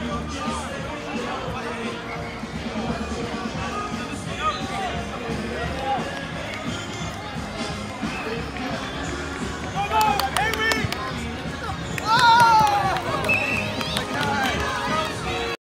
Música